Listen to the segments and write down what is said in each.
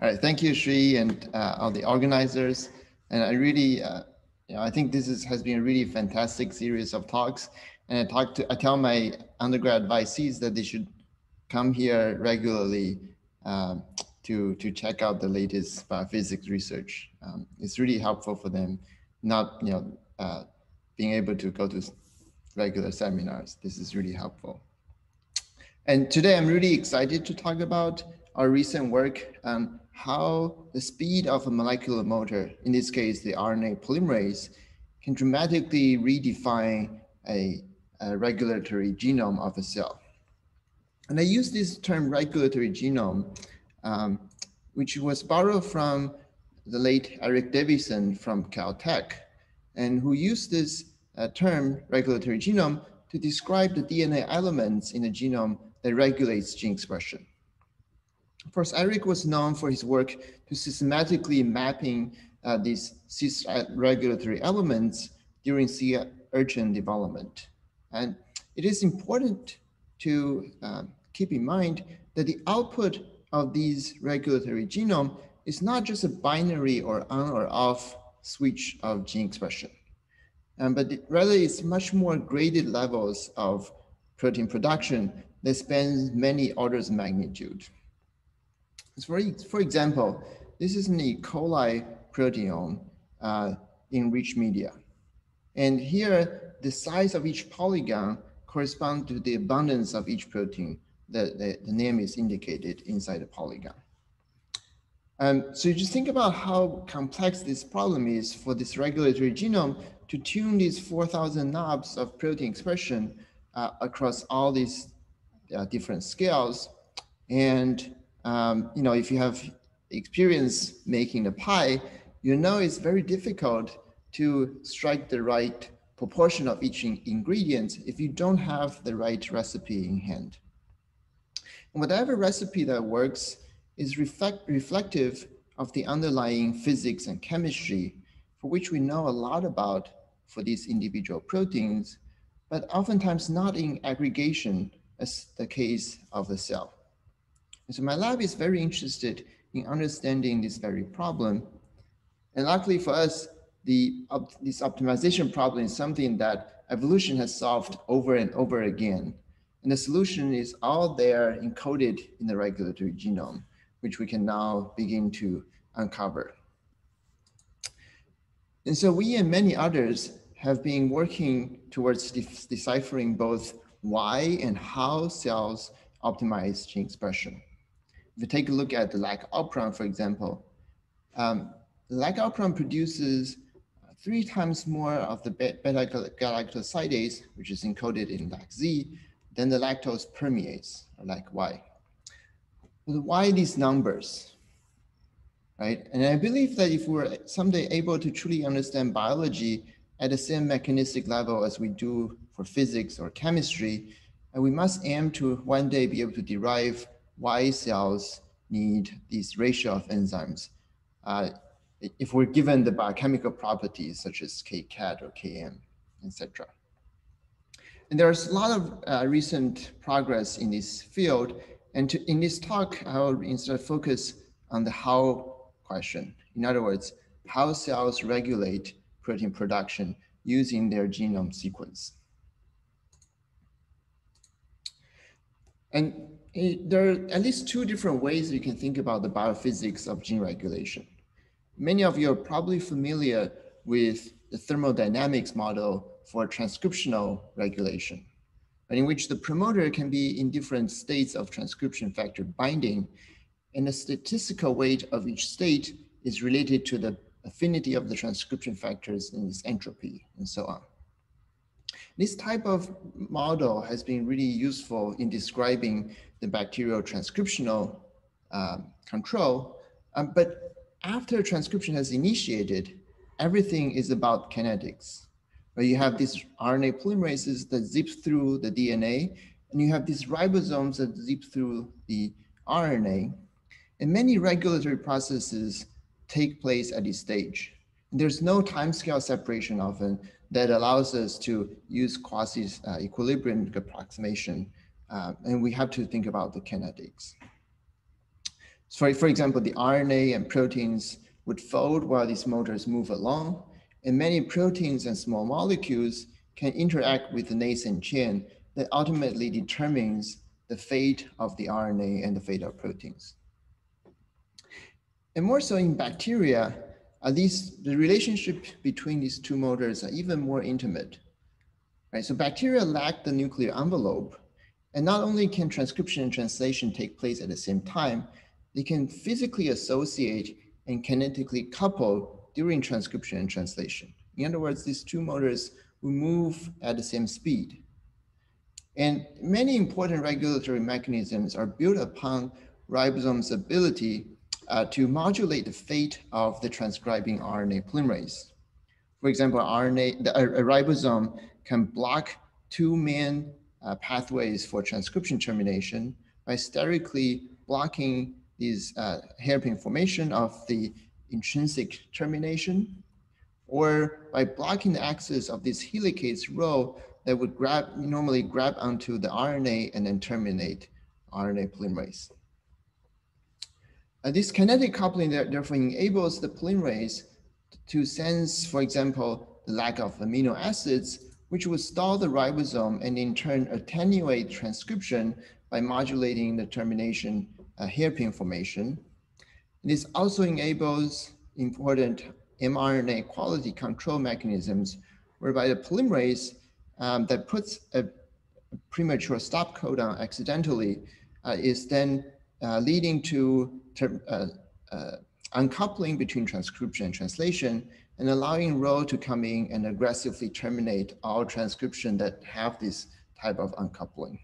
All right, thank you, Shri, and uh, all the organizers. And I really, uh, you know, I think this is, has been a really fantastic series of talks. And I talk to, I tell my undergrad advisees that they should come here regularly um, to to check out the latest biophysics research. Um, it's really helpful for them, not you know uh, being able to go to regular seminars. This is really helpful. And today I'm really excited to talk about our recent work on how the speed of a molecular motor, in this case, the RNA polymerase, can dramatically redefine a, a regulatory genome of a cell. And I use this term regulatory genome, um, which was borrowed from the late Eric Davidson from Caltech, and who used this uh, term regulatory genome to describe the DNA elements in the genome that regulates gene expression. Course, Eric was known for his work to systematically mapping uh, these cis regulatory elements during sea urchin development. And it is important to um, keep in mind that the output of these regulatory genome is not just a binary or on or off switch of gene expression, um, but it, rather it's much more graded levels of protein production that spans many orders of magnitude. For, for example, this is an E. coli proteome uh, in rich media. And here, the size of each polygon corresponds to the abundance of each protein that the, the name is indicated inside the polygon. Um, so you just think about how complex this problem is for this regulatory genome to tune these 4,000 knobs of protein expression uh, across all these uh, different scales. And, um, you know, if you have experience making a pie, you know it's very difficult to strike the right proportion of each ingredient if you don't have the right recipe in hand. And whatever recipe that works is reflect, reflective of the underlying physics and chemistry for which we know a lot about for these individual proteins, but oftentimes not in aggregation as the case of the cell. And so my lab is very interested in understanding this very problem. And luckily for us, the, this optimization problem is something that evolution has solved over and over again. And the solution is all there encoded in the regulatory genome, which we can now begin to uncover. And so we and many others have been working towards de deciphering both why and how cells optimize gene expression. You take a look at the lac-operon, for example, um, lac-operon produces three times more of the beta-galactosidase, which is encoded in LAC-Z, than the lactose permease, or LAC-Y. Why these numbers? Right? And I believe that if we're someday able to truly understand biology at the same mechanistic level as we do for physics or chemistry, and we must aim to one day be able to derive why cells need this ratio of enzymes. Uh, if we're given the biochemical properties such as KCAT or KM, etc. And there's a lot of uh, recent progress in this field. And to, in this talk, I'll instead focus on the how question. In other words, how cells regulate protein production using their genome sequence. And there are at least two different ways you can think about the biophysics of gene regulation. Many of you are probably familiar with the thermodynamics model for transcriptional regulation, in which the promoter can be in different states of transcription factor binding, and the statistical weight of each state is related to the affinity of the transcription factors and its entropy, and so on. This type of model has been really useful in describing the bacterial transcriptional um, control, um, but after transcription has initiated, everything is about kinetics. Where you have these RNA polymerases that zip through the DNA, and you have these ribosomes that zip through the RNA. And many regulatory processes take place at this stage. There's no timescale separation often that allows us to use quasi uh, equilibrium approximation, uh, and we have to think about the kinetics. So for example, the RNA and proteins would fold while these motors move along, and many proteins and small molecules can interact with the nascent chain that ultimately determines the fate of the RNA and the fate of proteins. And more so in bacteria, at least the relationship between these two motors are even more intimate. Right? So bacteria lack the nuclear envelope, and not only can transcription and translation take place at the same time, they can physically associate and kinetically couple during transcription and translation. In other words, these two motors will move at the same speed. And many important regulatory mechanisms are built upon ribosome's ability uh, to modulate the fate of the transcribing RNA polymerase. For example, RNA, the, a, ribosome can block two main uh, pathways for transcription termination by sterically blocking these uh, hairpin formation of the intrinsic termination, or by blocking the axis of this helicase Rho that would grab normally grab onto the RNA and then terminate RNA polymerase. Uh, this kinetic coupling therefore enables the polymerase to sense, for example, the lack of amino acids, which would stall the ribosome and in turn attenuate transcription by modulating the termination uh, hairpin formation. This also enables important mRNA quality control mechanisms whereby the polymerase um, that puts a, premature stop codon accidentally uh, is then uh, leading to uncoupling between transcription and translation and allowing Rho to come in and aggressively terminate all transcription that have this type of uncoupling.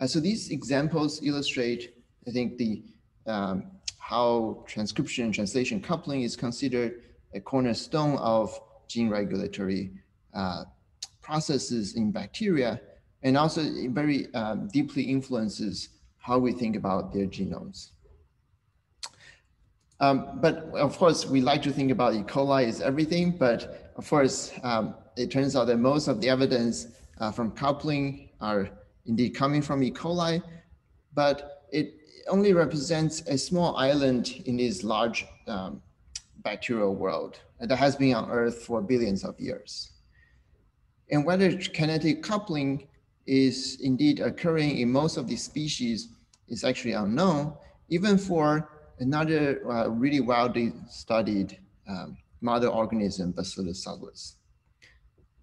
Uh, so these examples illustrate, I think, the um, how transcription and translation coupling is considered a cornerstone of gene regulatory uh, processes in bacteria, and also very um, deeply influences how we think about their genomes. Um, but of course, we like to think about E. coli is everything, but of course, um, it turns out that most of the evidence uh, from coupling are indeed coming from E. coli, but it only represents a small island in this large um, bacterial world that has been on Earth for billions of years. And whether kinetic coupling is indeed occurring in most of these species is actually unknown, even for another uh, really widely studied um, organism, Bacillus subtilis.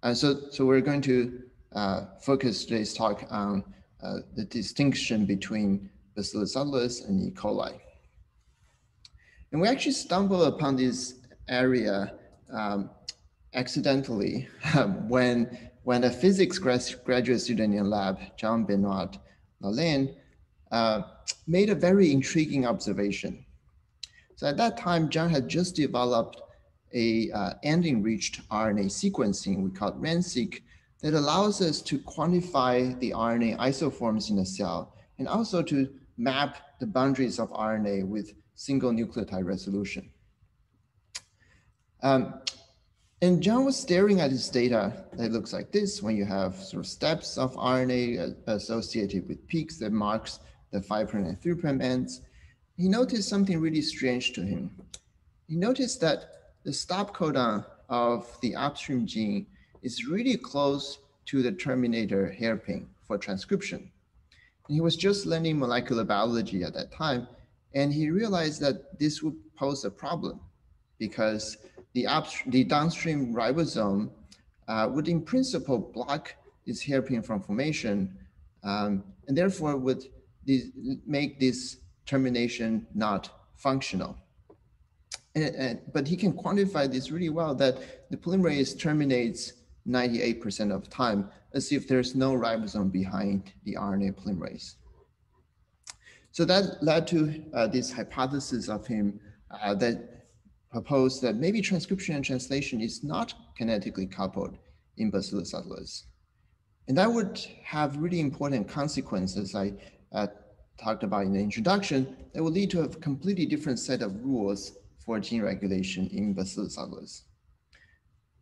And so, so we're going to uh, focus today's talk on uh, the distinction between Bacillus subtilis and E. coli. And we actually stumbled upon this area um, accidentally when when a physics graduate student in lab, John Benoit Lalanne, uh, made a very intriguing observation. So at that time, John had just developed a uh, end-enriched RNA sequencing we call Rend-seq that allows us to quantify the RNA isoforms in a cell and also to map the boundaries of RNA with single nucleotide resolution. Um, and John was staring at his data that looks like this when you have sort of steps of RNA associated with peaks that marks the 5' and 3' ends. He noticed something really strange to him. He noticed that the stop codon of the upstream gene is really close to the terminator hairpin for transcription. And he was just learning molecular biology at that time, and he realized that this would pose a problem because the, upstream, the downstream ribosome uh, would in principle block this hairpin from formation um, and therefore would this, make this termination not functional. And, and, but he can quantify this really well that the polymerase terminates 98% of time as if there's no ribosome behind the RNA polymerase. So that led to uh, this hypothesis of him uh, that proposed that maybe transcription and translation is not kinetically coupled in Bacillus subtilis. And that would have really important consequences I uh, talked about in the introduction that would lead to a completely different set of rules for gene regulation in Bacillus.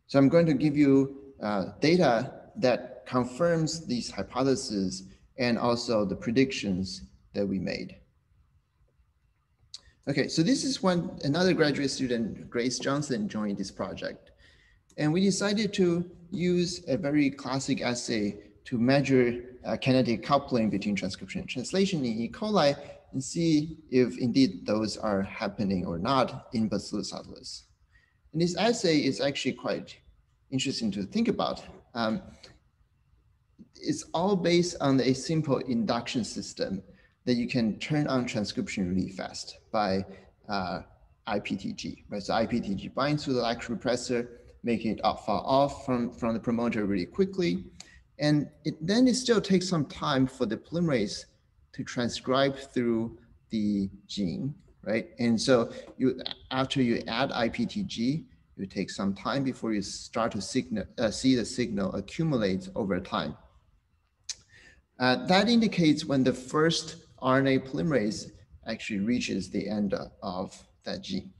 So I'm going to give you uh, data that confirms these hypotheses and also the predictions that we made. Okay, so this is when another graduate student, Grace Johnson, joined this project. And we decided to use a very classic assay to measure uh, kinetic coupling between transcription and translation in E. coli and see if indeed those are happening or not in Bacillus subtilis. And this assay is actually quite interesting to think about. Um, it's all based on a simple induction system that you can turn on transcription really fast by uh, IPTG. Right? So IPTG binds to the LAC repressor, making it fall off from, from the promoter really quickly. And it, then it still takes some time for the polymerase to transcribe through the gene, right? And so you after you add IPTG, you take some time before you start to signal, uh, see the signal accumulate over time. Uh, that indicates when the first RNA polymerase actually reaches the end of that gene.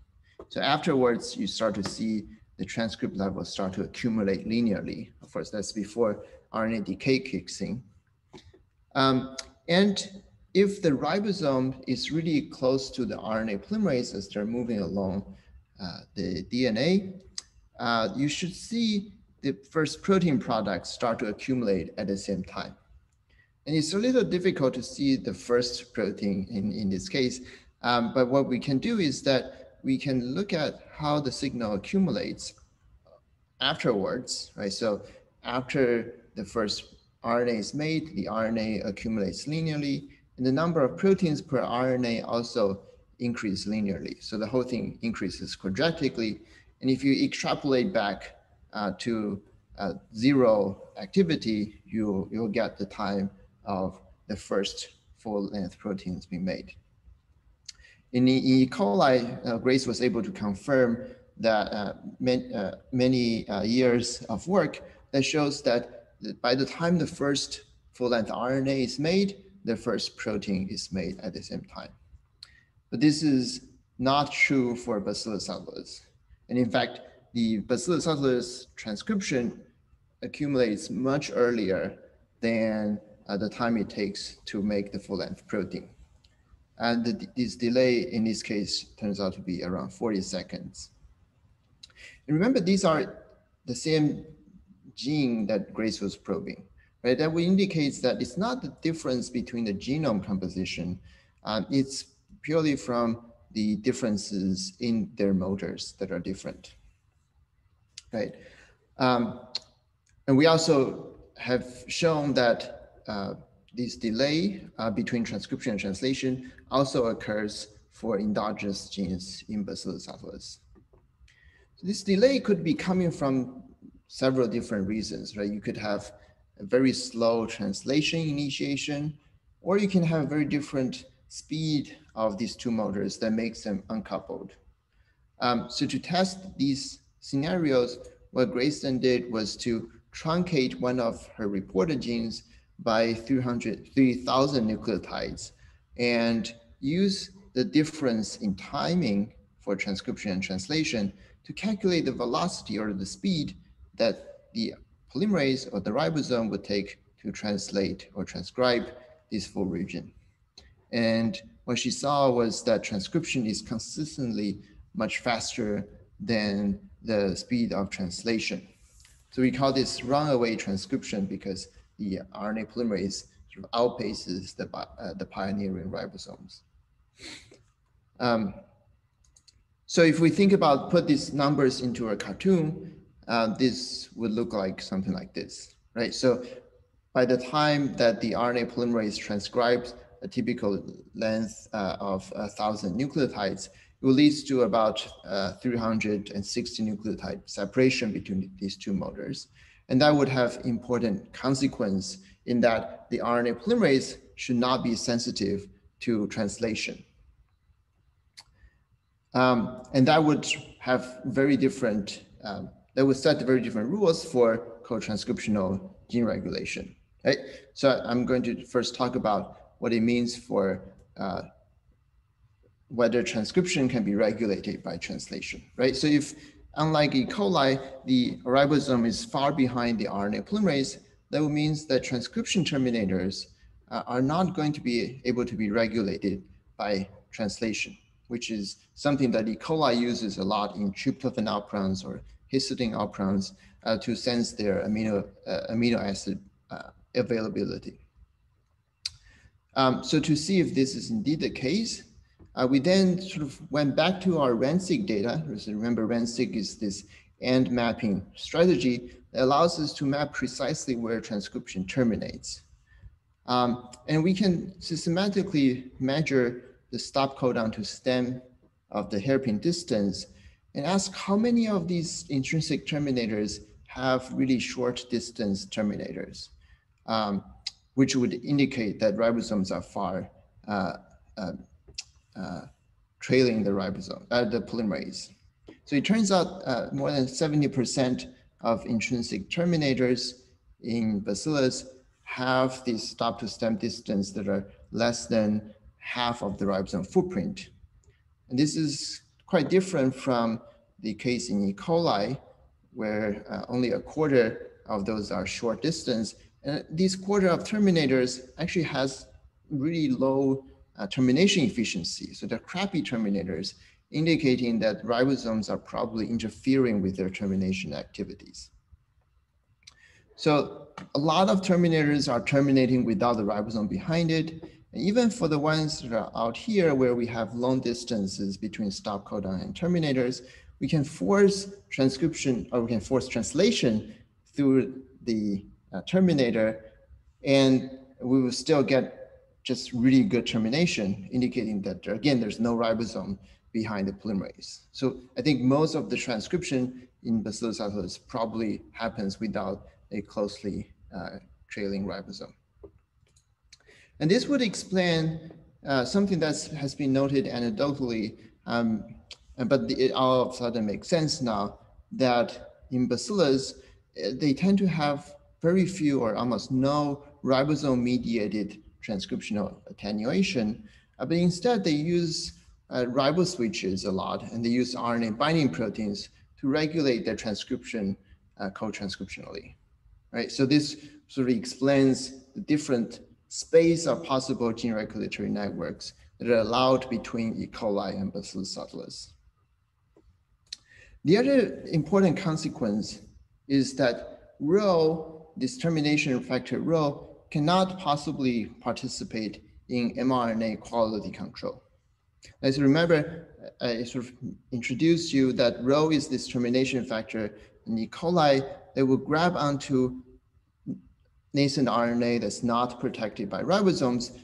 So afterwards, you start to see the transcript levels start to accumulate linearly. Of course, that's before RNA decay kicks in. Um, and if the ribosome is really close to the RNA polymerase as they're moving along uh, the DNA, uh, you should see the first protein products start to accumulate at the same time. And it's a little difficult to see the first protein in, in this case. Um, but what we can do is that we can look at how the signal accumulates afterwards, right? So after the first RNA is made, the RNA accumulates linearly, and the number of proteins per RNA also increase linearly. So the whole thing increases quadratically. And if you extrapolate back uh, to uh, zero activity, you, you'll get the time of the first full-length proteins being made. In E. coli, uh, Grace was able to confirm that uh, uh, many uh, years of work that shows that by the time the first full-length RNA is made, the first protein is made at the same time. But this is not true for Bacillus subtilis. And in fact, the Bacillus subtilis transcription accumulates much earlier than uh, the time it takes to make the full length protein. And this delay in this case turns out to be around 40 seconds. And remember, these are the same gene that Grace was probing, right? That would indicate that it's not the difference between the genome composition, um, it's purely from the differences in their motors that are different, right? Um, and we also have shown that uh, this delay uh, between transcription and translation also occurs for endogenous genes in Bacillus subtilis. So this delay could be coming from several different reasons, right? You could have a very slow translation initiation, or you can have a very different speed of these two motors that makes them uncoupled. Um, so to test these scenarios, what Grayson did was to truncate one of her reported genes by 300, 3,000 nucleotides and use the difference in timing for transcription and translation to calculate the velocity or the speed that the polymerase or the ribosome would take to translate or transcribe this full region. And what she saw was that transcription is consistently much faster than the speed of translation. So we call this runaway transcription because the RNA polymerase sort of outpaces the, uh, the pioneering ribosomes. Um, so if we think about put these numbers into a cartoon, uh, this would look like something like this, right? So by the time that the RNA polymerase transcribes a typical length uh, of a thousand nucleotides, it will lead to about uh, 360 nucleotide separation between these two motors. And that would have important consequence in that the RNA polymerase should not be sensitive to translation. Um, and that would have very different, um, that would set very different rules for co-transcriptional gene regulation. Right? So I'm going to first talk about what it means for uh, whether transcription can be regulated by translation, right? So if Unlike E. coli, the ribosome is far behind the RNA polymerase. That means that transcription terminators uh, are not going to be able to be regulated by translation. which is something that E. coli uses a lot in tryptophan operons or histidine operons uh, to sense their amino, uh, amino acid uh, availability. Um, so to see if this is indeed the case, uh, we then sort of went back to our Rend-seq data. Remember, Rend-seq is this end mapping strategy that allows us to map precisely where transcription terminates. Um, and we can systematically measure the stop codon to stem of the hairpin distance and ask how many of these intrinsic terminators have really short distance terminators, um, which would indicate that ribosomes are far uh, uh, uh, trailing the ribosome, uh, the polymerase. So it turns out uh, more than 70% of intrinsic terminators in bacillus have this stop to stem distance that are less than half of the ribosome footprint. And this is quite different from the case in E. coli, where uh, only a quarter of those are short distance. And these quarter of terminators actually has really low uh, termination efficiency. So they're crappy terminators, indicating that ribosomes are probably interfering with their termination activities. So a lot of terminators are terminating without the ribosome behind it. Even for the ones that are out here where we have long distances between stop codon and terminators, we can force transcription or we can force translation through the uh, terminator and we will still get just really good termination, indicating that again, there's no ribosome behind the polymerase. So I think most of the transcription in Bacillus probably happens without a closely uh, trailing ribosome. And this would explain uh, something that has been noted anecdotally, um, but it all of a sudden makes sense now that in bacillus, uh, they tend to have very few or almost no ribosome mediated transcriptional attenuation, uh, but instead they use uh, riboswitches a lot and they use RNA binding proteins to regulate their transcription uh, co-transcriptionally, right? So this sort of explains the different space of possible gene regulatory networks that are allowed between E. coli and Bacillus subtilis. The other important consequence is that Rho, this termination factor Rho, cannot possibly participate in mRNA quality control. As you remember, I sort of introduced you that Rho is this termination factor in E. coli that will grab onto nascent RNA that's not protected by ribosomes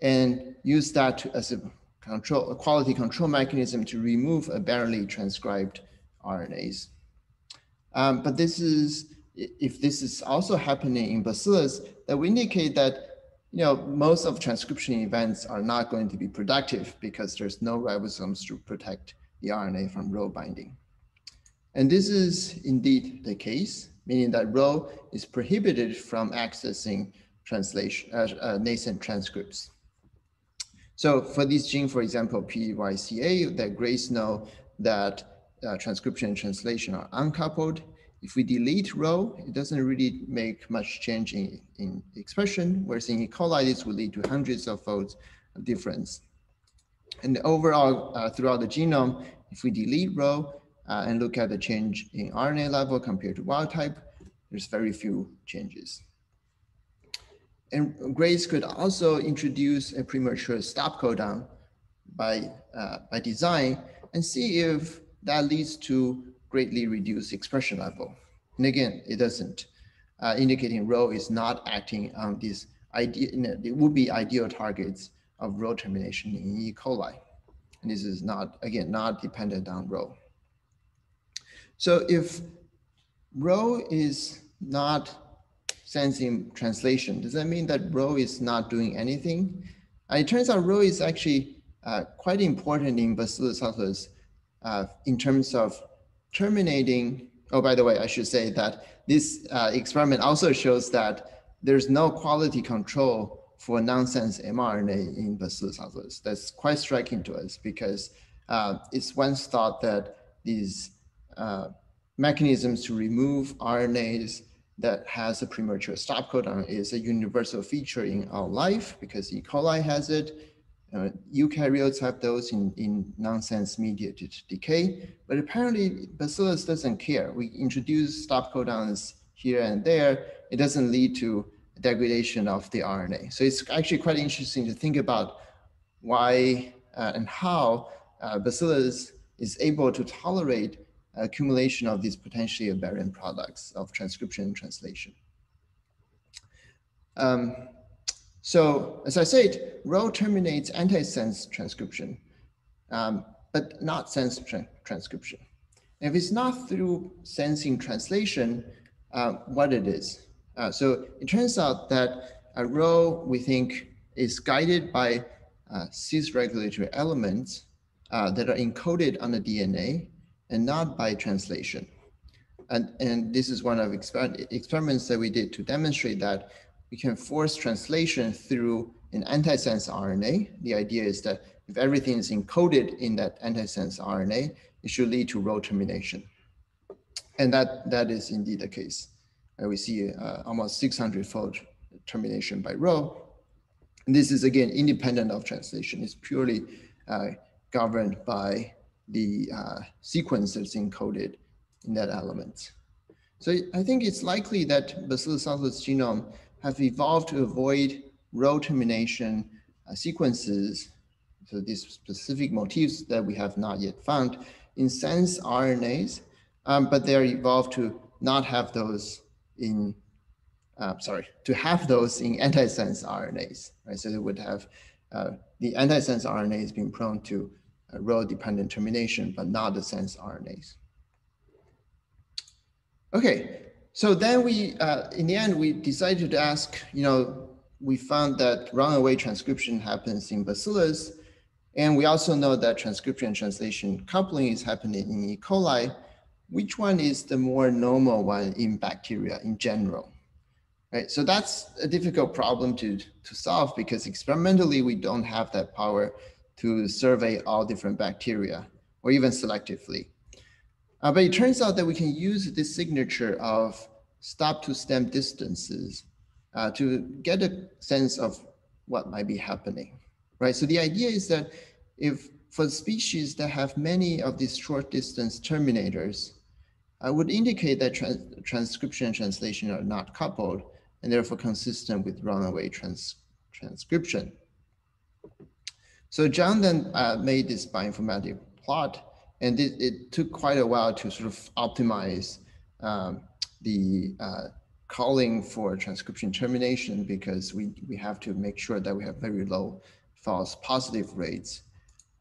and use that as a control, a quality control mechanism to remove aberrantly transcribed RNAs. Um, but this is, if this is also happening in Bacillus, that would indicate that you know, most of transcription events are not going to be productive because there's no ribosomes to protect the RNA from Rho binding. And this is indeed the case meaning that Rho is prohibited from accessing translation, uh, uh, nascent transcripts. So for this gene, for example, PYCA, that Grace know that uh, transcription and translation are uncoupled. If we delete Rho, it doesn't really make much change in, in expression, whereas in E. coli, this would lead to hundreds of folds of difference. And overall, uh, throughout the genome, if we delete Rho, uh, and look at the change in RNA level compared to wild type, there's very few changes. And Grace could also introduce a premature stop codon by, uh, by design and see if that leads to greatly reduced expression level. And again, it doesn't, uh, indicating Rho is not acting on these know, it would be ideal targets of Rho termination in E. coli. And this is not, again, not dependent on Rho. So if Rho is not sensing translation, does that mean that Rho is not doing anything? And it turns out Rho is actually uh, quite important in Bacillus subtilis uh, in terms of terminating. Oh, by the way, I should say that this uh, experiment also shows that there's no quality control for nonsense mRNA in Bacillus subtilis. That's quite striking to us because uh, it's once thought that these uh, mechanisms to remove RNAs that has a premature stop codon is a universal feature in our life because E. coli has it. Uh, eukaryotes have those in, in nonsense mediated decay, but apparently Bacillus doesn't care. We introduce stop codons here and there. It doesn't lead to degradation of the RNA. So it's actually quite interesting to think about why uh, and how uh, Bacillus is able to tolerate accumulation of these potentially aberrant products of transcription and translation. Um, so as I said, Rho terminates antisense transcription, um, but not sense tra transcription. If it's not through sensing translation, uh, what it is. Uh, so it turns out that a Rho we think is guided by uh, cis regulatory elements uh, that are encoded on the DNA and not by translation. And, and this is one of exper experiments that we did to demonstrate that we can force translation through an antisense RNA. The idea is that if everything is encoded in that antisense RNA, it should lead to Rho termination. And that, that is indeed the case. We see uh, almost 600 fold termination by Rho. And this is again independent of translation. It's purely uh, governed by the uh, sequence that's encoded in that element. So I think it's likely that Bacillus subtilis genome have evolved to avoid Rho termination uh, sequences, so these specific motifs that we have not yet found in sense RNAs, um, but they're evolved to not have those in, uh, sorry, to have those in antisense RNAs, right? So they would have uh, the antisense RNAs being prone to uh, Rho-dependent termination, but not the sense RNAs. Okay, so then we, uh, in the end, we decided to ask, you know, we found that runaway transcription happens in bacillus, and we also know that transcription and translation coupling is happening in E. coli. Which one is the more normal one in bacteria in general? Right, so that's a difficult problem to, to solve because experimentally we don't have that power to survey all different bacteria or even selectively. Uh, but it turns out that we can use this signature of stop to stem distances uh, to get a sense of what might be happening, right? So the idea is that if for species that have many of these short distance terminators, I would indicate that trans transcription and translation are not coupled and therefore consistent with runaway trans transcription. So John then uh, made this bioinformatic plot, and it, it, took quite a while to sort of optimize um, the uh, calling for transcription termination because we, we have to make sure that we have very low false positive rates.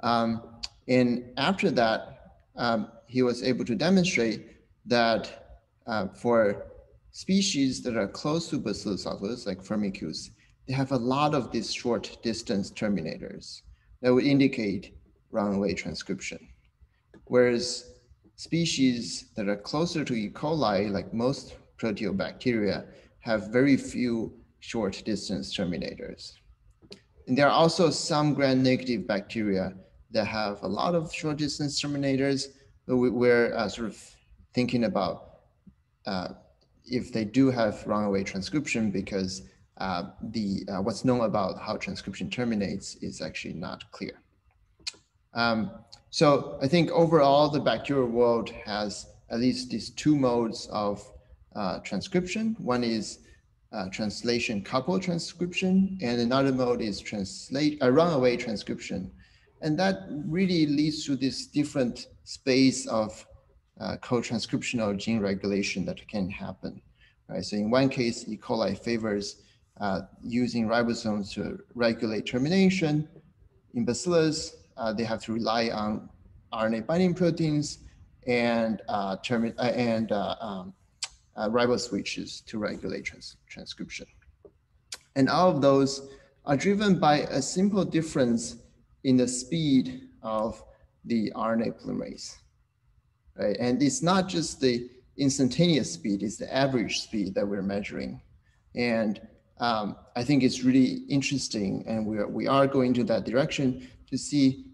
Um, and after that, um, he was able to demonstrate that uh, for species that are close to Bacillus subtilis, like Firmicutes, they have a lot of these short distance terminators that would indicate runaway transcription. Whereas species that are closer to E. coli, like most proteobacteria, have very few short distance terminators. And there are also some gram-negative bacteria that have a lot of short distance terminators, but we're uh, sort of thinking about uh, if they do have runaway transcription because uh, the uh, what's known about how transcription terminates is actually not clear. Um, so I think overall the bacterial world has at least these two modes of uh, transcription. One is uh, translation coupled transcription, and another mode is translate a runaway transcription. And that really leads to this different space of uh, co-transcriptional gene regulation that can happen. Right? So in one case, E. coli favors uh, using ribosomes to regulate termination. In Bacillus, uh, they have to rely on RNA binding proteins and uh, uh, and uh, um, riboswitches to regulate trans transcription. And all of those are driven by a simple difference in the speed of the RNA polymerase. Right? And it's not just the instantaneous speed, it's the average speed that we're measuring. And um, I think it's really interesting, and we are, we are going to that direction to see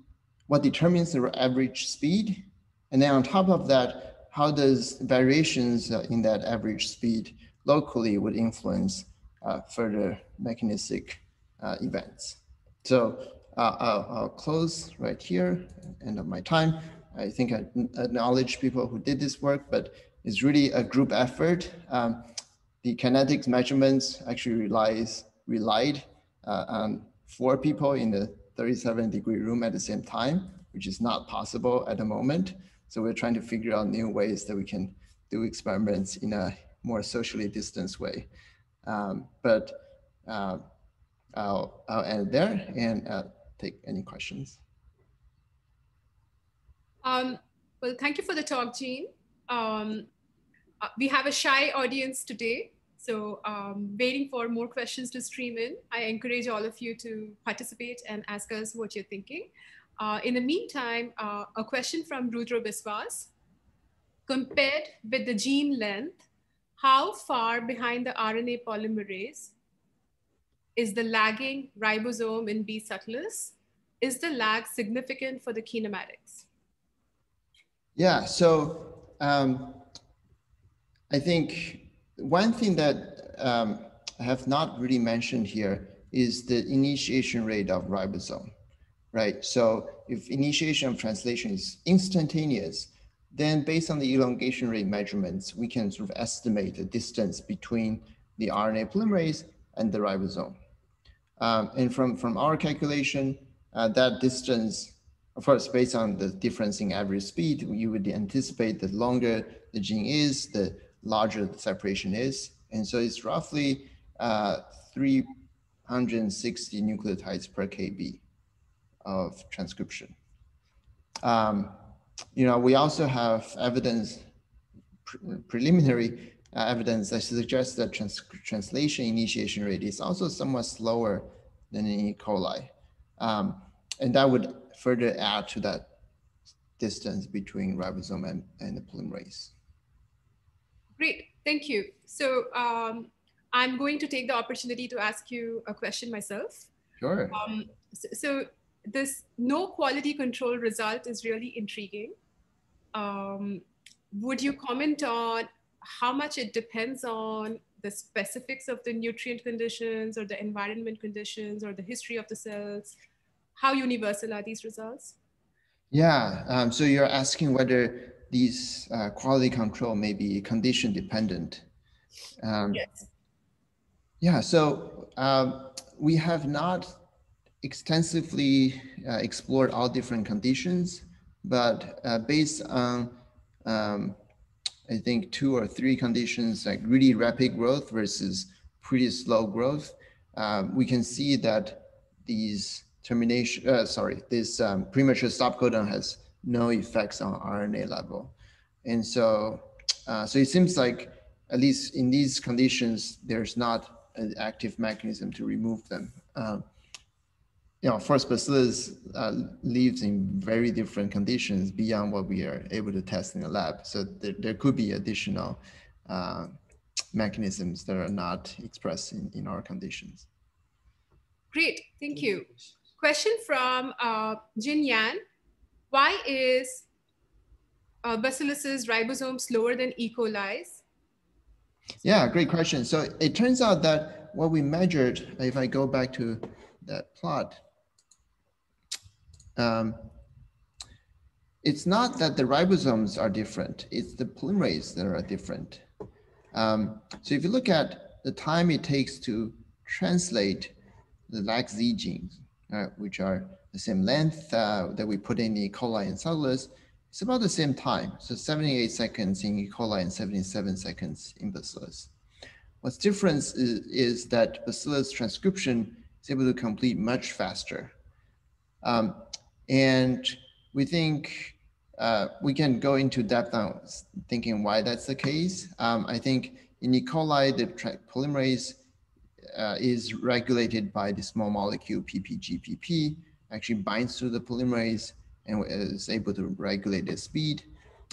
what determines the average speed, and then on top of that, how does variations uh, in that average speed locally would influence uh, further mechanistic uh, events. So uh, I'll, I'll, close right here, end of my time. I think I acknowledge people who did this work, but it's really a group effort. Um, the kinetics measurements actually relies relied uh, on four people in the 37 degree room at the same time, which is not possible at the moment. So we're trying to figure out new ways that we can do experiments in a more socially distanced way. Um, but uh, I'll, I'll end there and uh, take any questions. Um, well, thank you for the talk, Gene. Um, uh, we have a shy audience today, so um, waiting for more questions to stream in. I encourage all of you to participate and ask us what you're thinking. Uh, in the meantime, uh, a question from Rudra Biswas. Compared with the gene length, how far behind the RNA polymerase is the lagging ribosome in B subtilis? Is the lag significant for the kinematics? Yeah, so um, I think one thing that um, I have not really mentioned here is the initiation rate of ribosome, right? So if initiation of translation is instantaneous, then based on the elongation rate measurements, we can sort of estimate the distance between the RNA polymerase and the ribosome. Um, and from, from our calculation, uh, that distance, of course, based on the difference in average speed, you would anticipate the longer the gene is, the larger the separation is. And so it's roughly uh, 360 nucleotides per kb of transcription. Um, you know, we also have evidence, pre preliminary uh, evidence that suggests that trans translation initiation rate is also somewhat slower than in E. coli. Um, and that would further add to that distance between ribosome and, and the polymerase. Great, thank you. So um, I'm going to take the opportunity to ask you a question myself. Sure. Um, so, so, this no quality control result is really intriguing. Um, would you comment on how much it depends on the specifics of the nutrient conditions or the environment conditions or the history of the cells? How universal are these results? Yeah, um, so you're asking whether these uh, quality control may be condition dependent. Um, yes. Yeah, so um, we have not extensively uh, explored all different conditions, but uh, based on um, I think two or three conditions like really rapid growth versus pretty slow growth, um, we can see that these termination, uh, sorry, this um, premature stop codon has no effects on RNA level. And so, uh, so it seems like at least in these conditions, there's not an active mechanism to remove them. Um, you know, first bacillus uh, lives in very different conditions beyond what we are able to test in the lab. So there, there could be additional uh, mechanisms that are not expressed in, in our conditions. Great, thank you. Question from uh, Jin Yan. Why is uh, Bacillus's ribosome slower than E. coli's? Yeah, great question. So it turns out that what we measured, if I go back to that plot, um, it's not that the ribosomes are different, it's the polymerase that are different. Um, so if you look at the time it takes to translate the LAC-Z genes, uh, which are the same length uh, that we put in the E. coli and cellulose, it's about the same time. So 78 seconds in E. coli and 77 seconds in Bacillus. What's different is, is that Bacillus transcription is able to complete much faster. Um, and we think uh, we can go into depth on thinking why that's the case. Um, I think in E. coli, the polymerase uh, is regulated by the small molecule PPGPP, actually binds to the polymerase and is able to regulate its speed.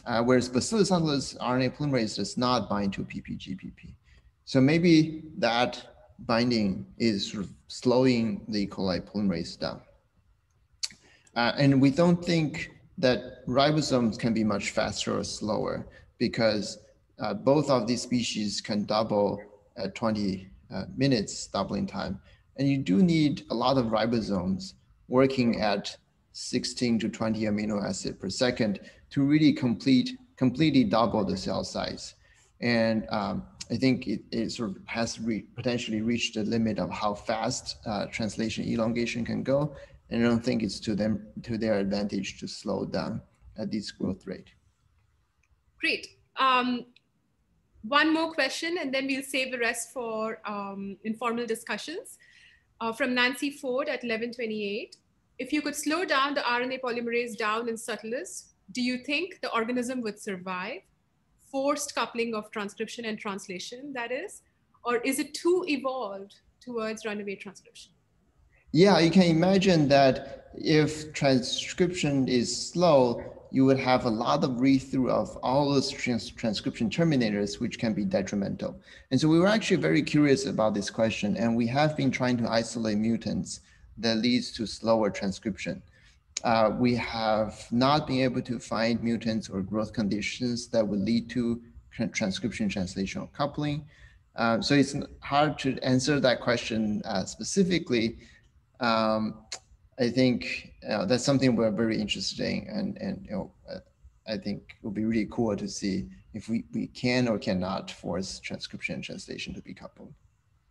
Uh, whereas Bacillus subtilis RNA polymerase does not bind to PPGPP. So maybe that binding is sort of slowing the E. coli polymerase down. Uh, and we don't think that ribosomes can be much faster or slower because uh, both of these species can double at 20 uh, minutes doubling time. And you do need a lot of ribosomes working at 16 to 20 amino acid per second to really complete completely double the cell size. And um, I think it, it, sort of has re potentially reached the limit of how fast uh, translation elongation can go. And I don't think it's to them to their advantage to slow down at this growth rate. Great. Um, one more question, and then we'll save the rest for um, informal discussions. Uh, from Nancy Ford at 1128. If you could slow down the RNA polymerase down in subtilis, do you think the organism would survive? Forced coupling of transcription and translation, that is? Or is it too evolved towards runaway transcription? Yeah, you can imagine that if transcription is slow, you would have a lot of read through of all those trans transcription terminators, which can be detrimental. And so we were actually very curious about this question, and we have been trying to isolate mutants that leads to slower transcription. Uh, we have not been able to find mutants or growth conditions that would lead to transcription translational coupling. Uh, so it's hard to answer that question uh, specifically. Um, I think that's something we're very interested in, and and you know, uh, I think it would be really cool to see if we, we can or cannot force transcription and translation to be coupled.